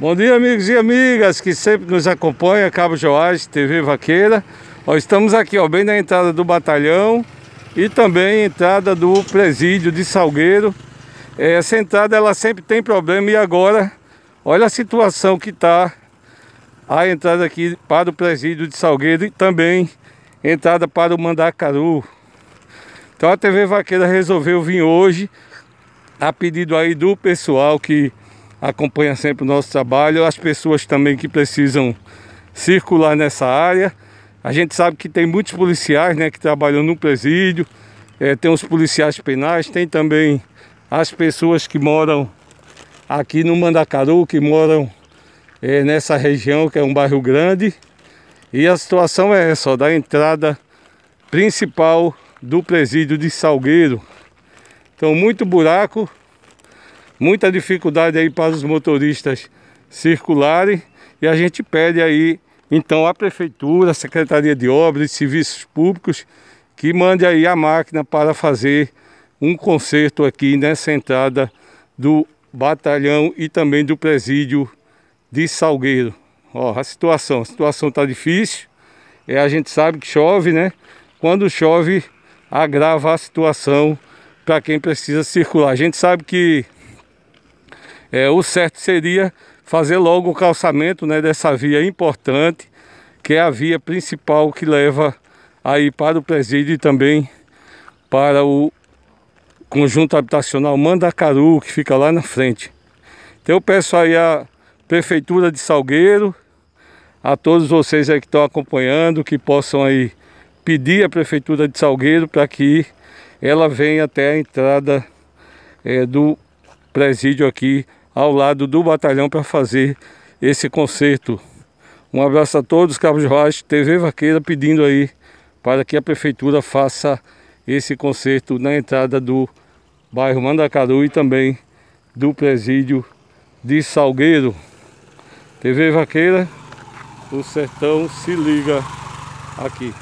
Bom dia, amigos e amigas que sempre nos acompanham, Cabo Joás, TV Vaqueira. Ó, estamos aqui, ó, bem na entrada do batalhão e também entrada do presídio de Salgueiro. É, essa entrada ela sempre tem problema e agora, olha a situação que está a entrada aqui para o presídio de Salgueiro e também entrada para o Mandacaru. Então a TV Vaqueira resolveu vir hoje a pedido aí do pessoal que acompanha sempre o nosso trabalho, as pessoas também que precisam circular nessa área. A gente sabe que tem muitos policiais né, que trabalham no presídio, é, tem os policiais penais, tem também as pessoas que moram aqui no Mandacaru, que moram é, nessa região que é um bairro grande. E a situação é essa, ó, da entrada principal do presídio de Salgueiro. Então muito buraco, muita dificuldade aí para os motoristas circularem e a gente pede aí então a prefeitura, a Secretaria de Obras e Serviços Públicos que mande aí a máquina para fazer um conserto aqui nessa entrada do batalhão e também do presídio de Salgueiro. Ó, a situação, a situação está difícil. É, a gente sabe que chove, né? Quando chove, agrava a situação para quem precisa circular. A gente sabe que é, o certo seria fazer logo o calçamento né, dessa via importante, que é a via principal que leva aí para o presídio e também para o conjunto habitacional Mandacaru, que fica lá na frente. Então eu peço aí a Prefeitura de Salgueiro, a todos vocês aí que estão acompanhando, que possam aí pedir à Prefeitura de Salgueiro para que ela venha até a entrada é, do presídio aqui ao lado do batalhão para fazer esse concerto. Um abraço a todos, Cabo Rocha, TV Vaqueira pedindo aí para que a prefeitura faça esse concerto na entrada do bairro Mandacaru e também do presídio de Salgueiro. TV Vaqueira, o sertão se liga aqui.